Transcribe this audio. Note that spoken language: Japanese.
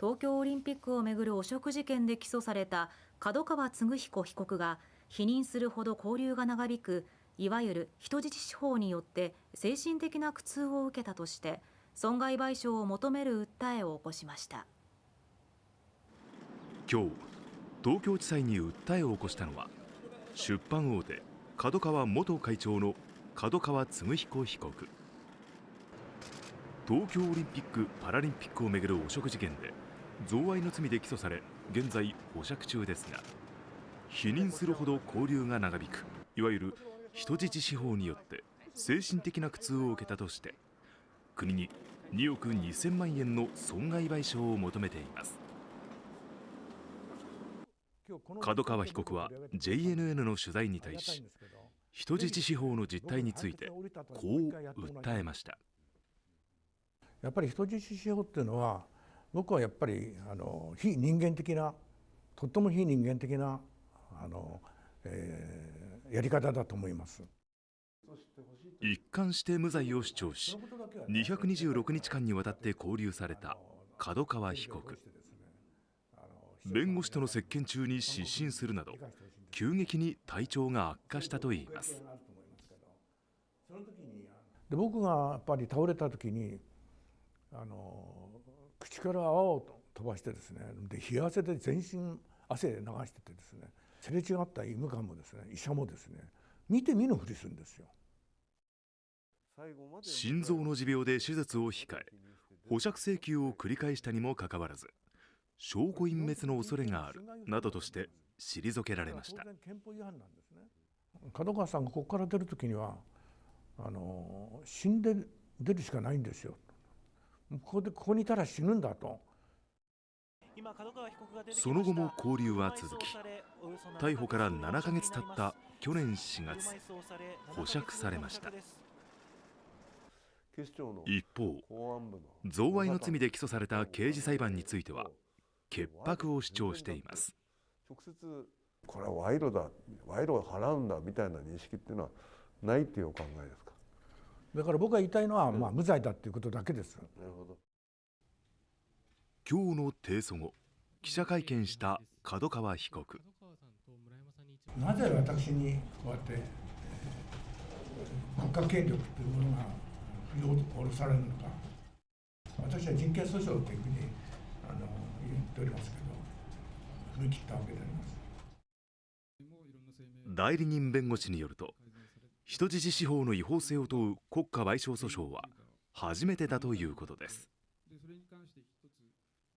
東京オリンピックをめぐる汚職事件で起訴された角川歴彦被告が否認するほど交流が長引くいわゆる人質司法によって精神的な苦痛を受けたとして損害賠償を求める訴えを起こしました。今日東京地裁に訴えを起こしたのは出版大手角川元会長の角川歴彦被告。東京オリンピック・パラリンピックをめぐる汚職事件で贈賄の罪で起訴され現在保釈中ですが否認するほど交流が長引くいわゆる人質司法によって精神的な苦痛を受けたとして国に2億2000万円の損害賠償を求めています。角川被告は JNN の取材に対し人質司法の実態についてこう訴えました。やっぱり人質司法っていうのは僕はやっぱりあの非人間的なとっても非人間的なあの、えー、やり方だと思います。一貫して無罪を主張し226日間にわたって勾留された角川被告。弁護士との接見中に失神するなど急激に体調が悪化したといいます。で僕がやっぱり倒れた時にあの口から泡を飛ばしてですねで冷や汗で全身汗流しててですねすれ違った医務官もですね医者もですね見て見ぬふりするんですよ。心臓の持病で手術を控え保釈請求を繰り返したにもかかわらず証拠隠滅の恐れがあるなどとして退けられました。角川さんがここから出る時にはあの死んで出るしかないんですよここでここにいたら死ぬんだと。その後も交流は続き逮捕から7ヶ月経った去年4月保釈されました。一方贈賄の罪で起訴された刑事裁判については潔白を主張しています。直接これは賄賂だ賄賂を払うんだみたいな認識っていうのはないっていうお考えですか？だから僕が言いたいのは、まあ、無罪だっていうことだけです。なるほど。今日の提訴後記者会見した角川被告。なぜ私にこうやって、えー、国家権力というものが振り下ろされるのか。私は人権訴訟というふうにあの言っておりますけど踏み切ったわけであります。代理人弁護士によると人質司法の違法性を問う国家賠償訴訟は初めてだということです。